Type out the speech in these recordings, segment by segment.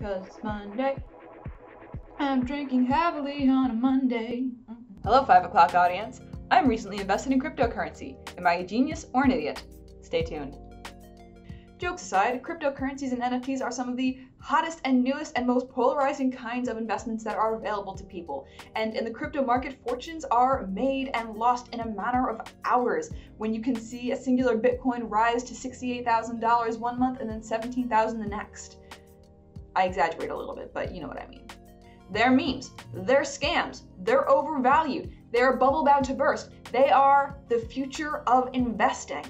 Cause it's Monday. I'm drinking heavily on a Monday. Hello, 5 o'clock audience. I'm recently invested in cryptocurrency. Am I a genius or an idiot? Stay tuned. Jokes aside, cryptocurrencies and NFTs are some of the hottest and newest and most polarizing kinds of investments that are available to people. And in the crypto market, fortunes are made and lost in a matter of hours when you can see a singular Bitcoin rise to $68,000 one month and then 17,000 the next. I exaggerate a little bit, but you know what I mean. They're memes, they're scams, they're overvalued, they're bubble bound to burst. They are the future of investing.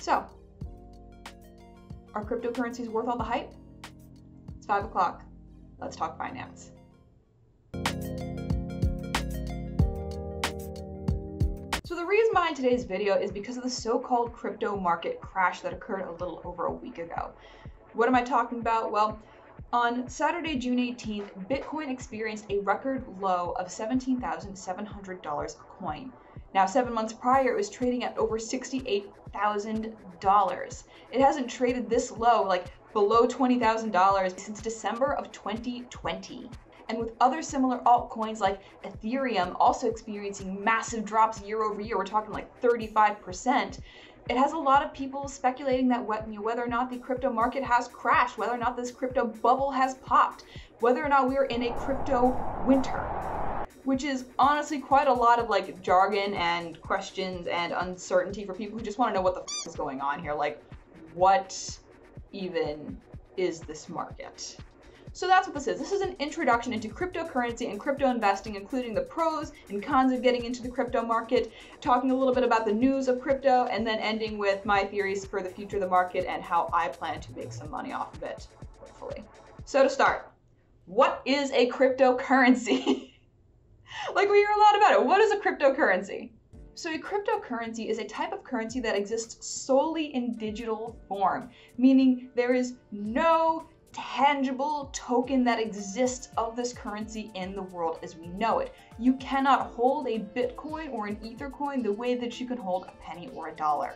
So, are cryptocurrencies worth all the hype? It's five o'clock. Let's talk finance. So the reason behind today's video is because of the so-called crypto market crash that occurred a little over a week ago. What am I talking about? Well, on Saturday, June 18th, Bitcoin experienced a record low of $17,700 a coin. Now, seven months prior, it was trading at over $68,000. It hasn't traded this low, like below $20,000, since December of 2020. And with other similar altcoins like Ethereum also experiencing massive drops year over year, we're talking like 35%, it has a lot of people speculating that whether or not the crypto market has crashed, whether or not this crypto bubble has popped, whether or not we are in a crypto winter which is honestly quite a lot of like jargon and questions and uncertainty for people who just want to know what the f- is going on here. Like, what even is this market? So that's what this is. This is an introduction into cryptocurrency and crypto investing, including the pros and cons of getting into the crypto market, talking a little bit about the news of crypto, and then ending with my theories for the future of the market and how I plan to make some money off of it, hopefully. So to start, what is a cryptocurrency? like we hear a lot about it. What is a cryptocurrency? So a cryptocurrency is a type of currency that exists solely in digital form, meaning there is no tangible token that exists of this currency in the world as we know it. You cannot hold a Bitcoin or an Ether coin the way that you can hold a penny or a dollar.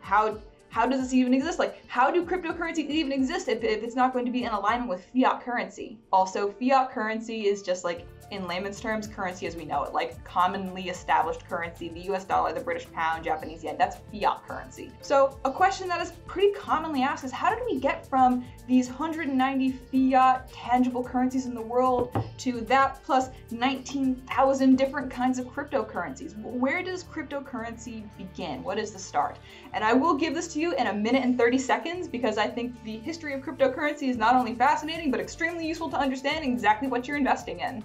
How how does this even exist? Like, how do cryptocurrencies even exist if, if it's not going to be in alignment with fiat currency? Also, fiat currency is just like in layman's terms, currency as we know it, like commonly established currency, the US dollar, the British pound, Japanese yen, that's fiat currency. So a question that is pretty commonly asked is how did we get from these 190 fiat tangible currencies in the world to that plus 19,000 different kinds of cryptocurrencies? Where does cryptocurrency begin? What is the start? And I will give this to you in a minute and 30 seconds because I think the history of cryptocurrency is not only fascinating, but extremely useful to understand exactly what you're investing in.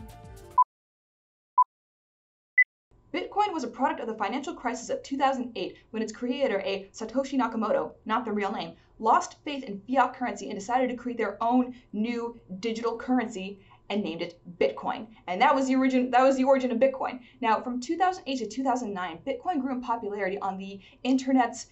Bitcoin was a product of the financial crisis of 2008 when its creator, a Satoshi Nakamoto, not the real name, lost faith in fiat currency and decided to create their own new digital currency and named it Bitcoin. And that was the origin that was the origin of Bitcoin. Now, from 2008 to 2009, Bitcoin grew in popularity on the internet's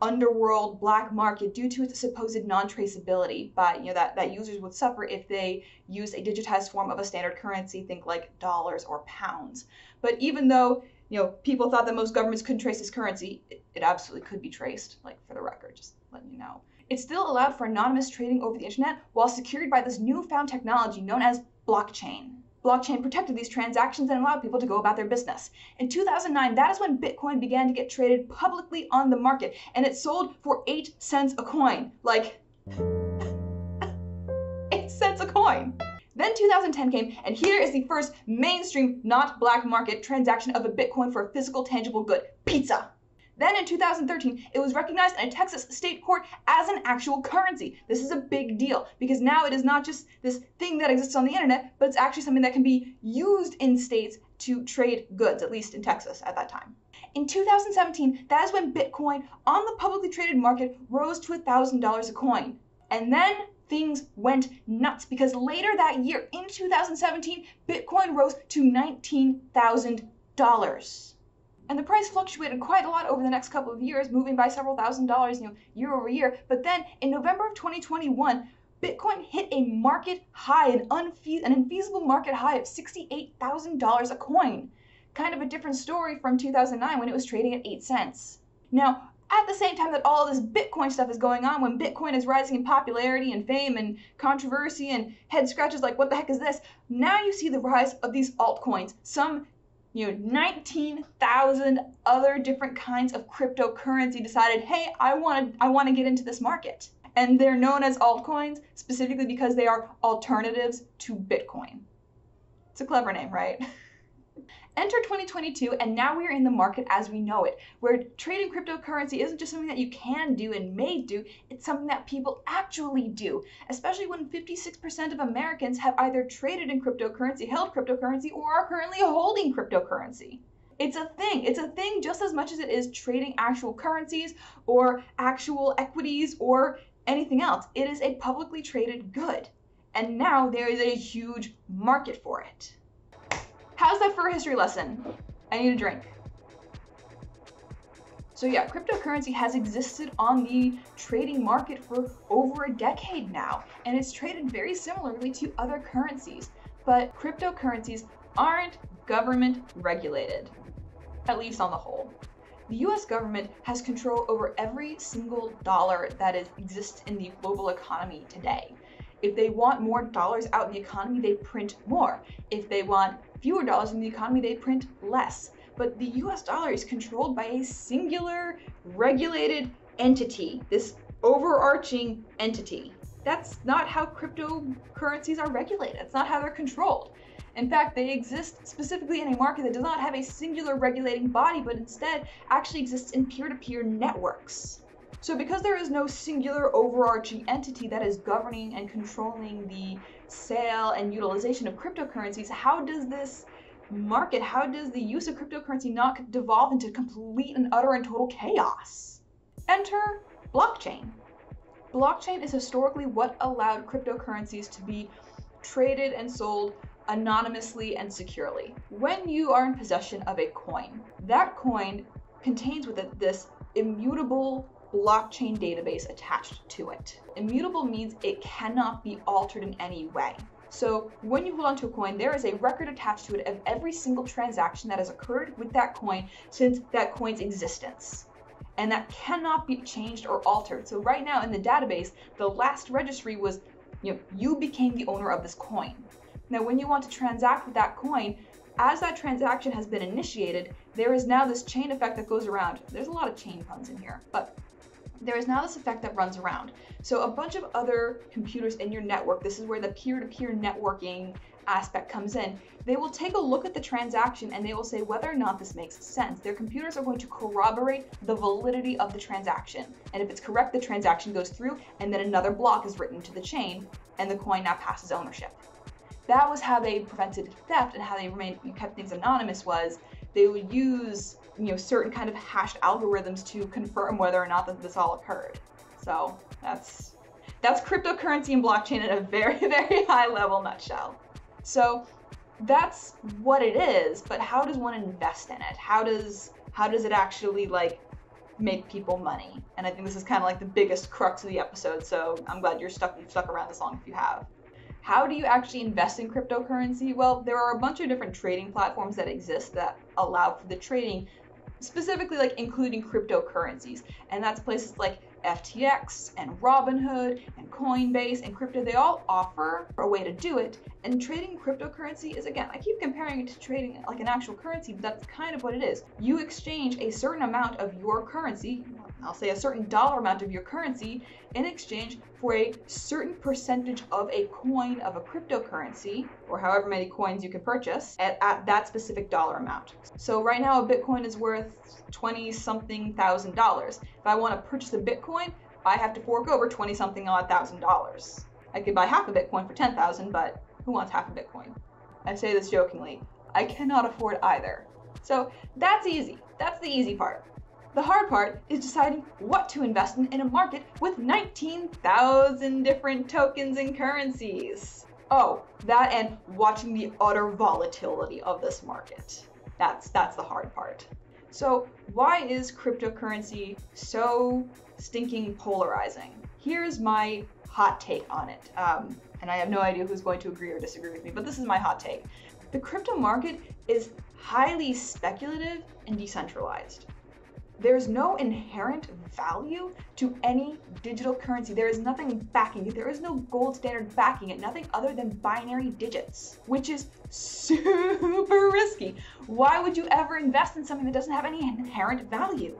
underworld black market due to its supposed non-traceability by you know that, that users would suffer if they use a digitized form of a standard currency think like dollars or pounds. But even though you know people thought that most governments couldn't trace this currency it, it absolutely could be traced like for the record just letting you know. It still allowed for anonymous trading over the internet while secured by this newfound technology known as blockchain blockchain protected these transactions and allowed people to go about their business. In 2009, that is when Bitcoin began to get traded publicly on the market, and it sold for 8 cents a coin. Like, 8 cents a coin. Then 2010 came, and here is the first mainstream, not black market transaction of a Bitcoin for a physical, tangible good pizza. Then in 2013, it was recognized in a Texas state court as an actual currency. This is a big deal because now it is not just this thing that exists on the internet, but it's actually something that can be used in states to trade goods, at least in Texas at that time. In 2017, that is when Bitcoin on the publicly traded market rose to $1,000 a coin. And then things went nuts because later that year, in 2017, Bitcoin rose to $19,000 and the price fluctuated quite a lot over the next couple of years, moving by several thousand dollars, you know, year over year. But then in November of 2021, Bitcoin hit a market high, an, unfe- an infeasible market high of $68,000 a coin. Kind of a different story from 2009 when it was trading at 8 cents. Now, at the same time that all this Bitcoin stuff is going on, when Bitcoin is rising in popularity and fame and controversy and head scratches like, what the heck is this? Now you see the rise of these altcoins. Some, you know, 19,000 other different kinds of cryptocurrency decided, hey, I want to, I want to get into this market. And they're known as altcoins specifically because they are alternatives to Bitcoin. It's a clever name, right? Enter 2022, and now we are in the market as we know it, where trading cryptocurrency isn't just something that you can do and may do, it's something that people actually do, especially when 56% of Americans have either traded in cryptocurrency, held cryptocurrency, or are currently holding cryptocurrency. It's a thing. It's a thing just as much as it is trading actual currencies or actual equities or anything else. It is a publicly traded good. And now there is a huge market for it. How's that for a history lesson? I need a drink. So yeah, cryptocurrency has existed on the trading market for over a decade now, and it's traded very similarly to other currencies. But cryptocurrencies aren't government regulated, at least on the whole. The US government has control over every single dollar that is, exists in the global economy today. If they want more dollars out in the economy, they print more. If they want fewer dollars in the economy, they print less. But the US dollar is controlled by a singular regulated entity, this overarching entity. That's not how cryptocurrencies are regulated. That's not how they're controlled. In fact, they exist specifically in a market that does not have a singular regulating body, but instead actually exists in peer to peer networks. So because there is no singular overarching entity that is governing and controlling the sale and utilization of cryptocurrencies, how does this market, how does the use of cryptocurrency not devolve into complete and utter and total chaos? Enter blockchain. Blockchain is historically what allowed cryptocurrencies to be traded and sold anonymously and securely. When you are in possession of a coin, that coin contains with it this immutable blockchain database attached to it. Immutable means it cannot be altered in any way. So when you hold onto a coin, there is a record attached to it of every single transaction that has occurred with that coin since that coin's existence. And that cannot be changed or altered. So right now in the database, the last registry was, you know, you became the owner of this coin. Now when you want to transact with that coin, as that transaction has been initiated, there is now this chain effect that goes around. There's a lot of chain puns in here, but there is now this effect that runs around. So a bunch of other computers in your network, this is where the peer-to-peer networking aspect comes in, they will take a look at the transaction and they will say whether or not this makes sense. Their computers are going to corroborate the validity of the transaction. And if it's correct, the transaction goes through and then another block is written to the chain and the coin now passes ownership. That was how they prevented theft and how they remained, kept things anonymous was they would use you know certain kind of hashed algorithms to confirm whether or not that this all occurred. So that's that's cryptocurrency and blockchain at a very very high level nutshell. So that's what it is, but how does one invest in it? How does how does it actually like make people money? And I think this is kind of like the biggest crux of the episode. So I'm glad you're stuck you've stuck around this long if you have. How do you actually invest in cryptocurrency? Well, there are a bunch of different trading platforms that exist that allow for the trading, specifically like including cryptocurrencies. And that's places like FTX and Robinhood and Coinbase and crypto, they all offer a way to do it. And trading cryptocurrency is again, I keep comparing it to trading like an actual currency, but that's kind of what it is. You exchange a certain amount of your currency, I'll say a certain dollar amount of your currency in exchange for a certain percentage of a coin of a cryptocurrency, or however many coins you can purchase, at, at that specific dollar amount. So right now, a Bitcoin is worth 20 something thousand dollars. If I want to purchase a Bitcoin, I have to fork over 20 something odd thousand dollars. I could buy half a Bitcoin for 10,000, but who wants half a Bitcoin? I say this jokingly. I cannot afford either. So that's easy. That's the easy part. The hard part is deciding what to invest in in a market with 19,000 different tokens and currencies. Oh, that and watching the utter volatility of this market. That's that's the hard part. So, why is cryptocurrency so stinking polarizing? Here's my hot take on it. Um, and I have no idea who's going to agree or disagree with me, but this is my hot take. The crypto market is highly speculative and decentralized. There's no inherent value to any digital currency. There is nothing backing it. There is no gold standard backing it. Nothing other than binary digits, which is super risky. Why would you ever invest in something that doesn't have any inherent value?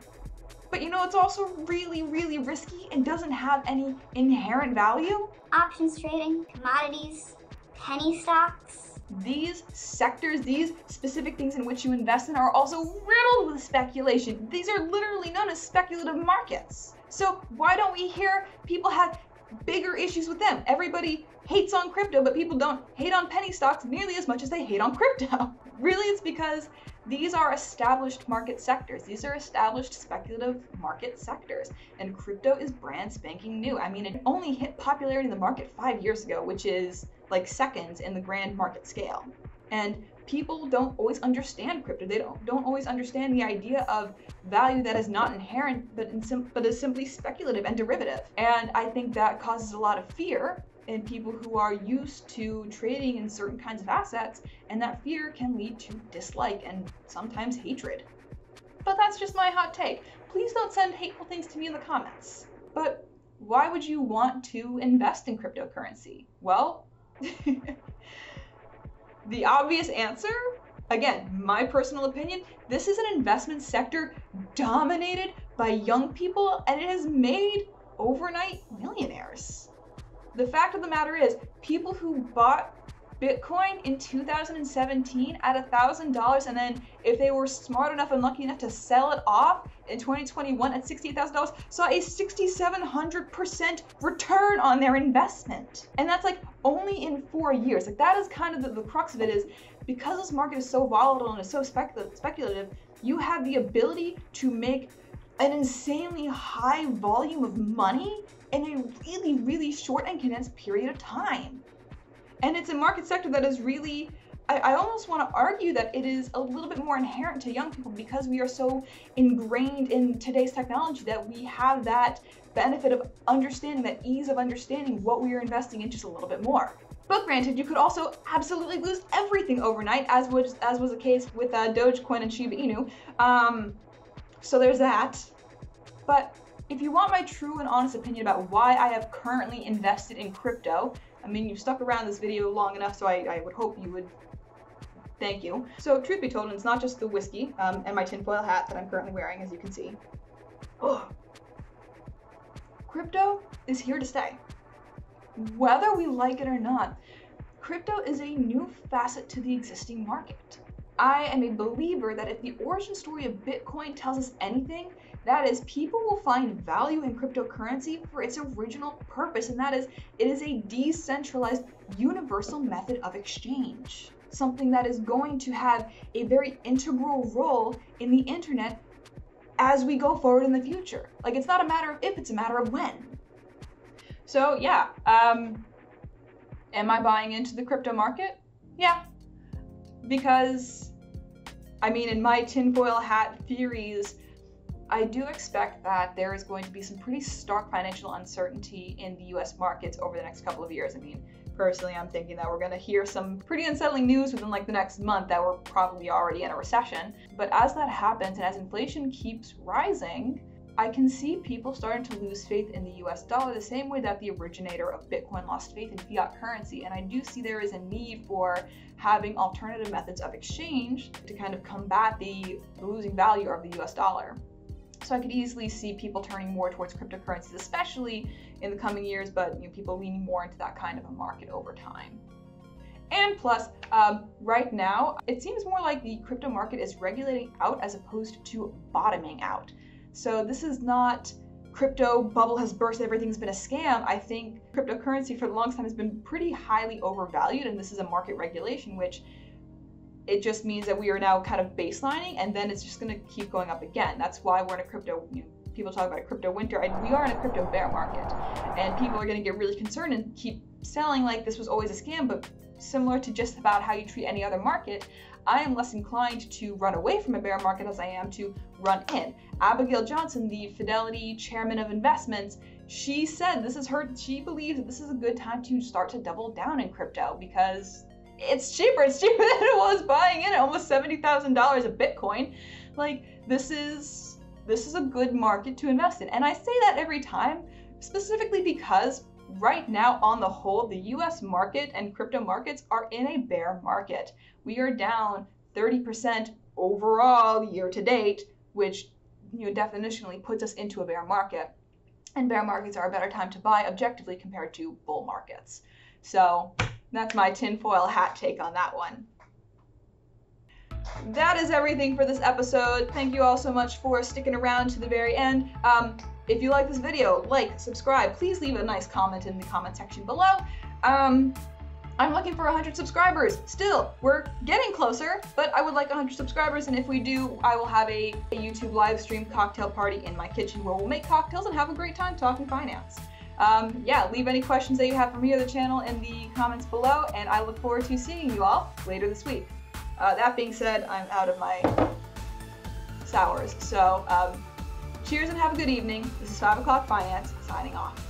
But you know, it's also really, really risky and doesn't have any inherent value. Options trading, commodities, penny stocks. These sectors, these specific things in which you invest in, are also riddled with speculation. These are literally known as speculative markets. So, why don't we hear people have bigger issues with them? Everybody hates on crypto, but people don't hate on penny stocks nearly as much as they hate on crypto. really, it's because these are established market sectors. These are established speculative market sectors. And crypto is brand spanking new. I mean, it only hit popularity in the market five years ago, which is like seconds in the grand market scale. And people don't always understand crypto. They don't don't always understand the idea of value that is not inherent, but sim- but is simply speculative and derivative. And I think that causes a lot of fear in people who are used to trading in certain kinds of assets, and that fear can lead to dislike and sometimes hatred. But that's just my hot take. Please don't send hateful things to me in the comments. But why would you want to invest in cryptocurrency? Well, the obvious answer, again, my personal opinion, this is an investment sector dominated by young people and it has made overnight millionaires. The fact of the matter is, people who bought Bitcoin in 2017 at $1,000, and then if they were smart enough and lucky enough to sell it off in 2021 at $68,000, saw a 6,700% return on their investment. And that's like only in four years. Like that is kind of the, the crux of it is because this market is so volatile and it's so specul- speculative, you have the ability to make an insanely high volume of money in a really, really short and condensed period of time. And it's a market sector that is really, I, almost want to argue that it is a little bit more inherent to young people because we are so ingrained in today's technology that we have that benefit of understanding, that ease of understanding what we are investing in just a little bit more. But granted, you could also absolutely lose everything overnight, as was as was the case with uh, Dogecoin and Shiba Inu. Um, so there's that. But if you want my true and honest opinion about why I have currently invested in crypto, I mean, you've stuck around this video long enough, so I, I would hope you would thank you. So, truth be told, it's not just the whiskey um, and my tinfoil hat that I'm currently wearing, as you can see. Oh. Crypto is here to stay. Whether we like it or not, crypto is a new facet to the existing market. I am a believer that if the origin story of Bitcoin tells us anything, that is, people will find value in cryptocurrency for its original purpose, and that is, it is a decentralized, universal method of exchange. Something that is going to have a very integral role in the internet as we go forward in the future. Like, it's not a matter of if, it's a matter of when. So, yeah, um, am I buying into the crypto market? Yeah. Because, I mean, in my tinfoil hat theories, I do expect that there is going to be some pretty stark financial uncertainty in the US markets over the next couple of years. I mean, personally, I'm thinking that we're going to hear some pretty unsettling news within like the next month that we're probably already in a recession. But as that happens and as inflation keeps rising, I can see people starting to lose faith in the US dollar the same way that the originator of Bitcoin lost faith in fiat currency. And I do see there is a need for having alternative methods of exchange to kind of combat the, losing value of the US dollar. So I could easily see people turning more towards cryptocurrencies, especially in the coming years, but you know, people leaning more into that kind of a market over time. And plus, um, right now, it seems more like the crypto market is regulating out as opposed to bottoming out. So this is not crypto bubble has burst, everything's been a scam. I think cryptocurrency for the longest time has been pretty highly overvalued, and this is a market regulation, which it just means that we are now kind of baselining and then it's just going to keep going up again. That's why we're in a crypto, you know, people talk about a crypto winter. and we are in a crypto bear market and people are going to get really concerned and keep selling like this was always a scam, but similar to just about how you treat any other market, I am less inclined to run away from a bear market as I am to run in. Abigail Johnson, the Fidelity chairman of investments, she said this is her, she believes that this is a good time to start to double down in crypto because it's cheaper. It's cheaper than it was buying in at almost $70,000 of Bitcoin. Like, this is this is a good market to invest in. And I say that every time, specifically because right now, on the whole, the US market and crypto markets are in a bear market. We are down 30% overall year to date, which you know definitionally puts us into a bear market. And bear markets are a better time to buy objectively compared to bull markets. So that's my tinfoil hat take on that one. That is everything for this episode. Thank you all so much for sticking around to the very end. Um, if you like this video, like, subscribe. Please leave a nice comment in the comment section below. Um, I'm looking for 100 subscribers. Still, we're getting closer, but I would like 100 subscribers, and if we do, I will have a, a, YouTube live stream cocktail party in my kitchen where we'll make cocktails and have a great time talking finance. Um, yeah, leave any questions that you have for me or the channel in the comments below, and I look forward to seeing you all later this week. Uh, that being said, I'm out of my sours, so um, cheers and have a good evening. This is 5 o'clock finance, signing off.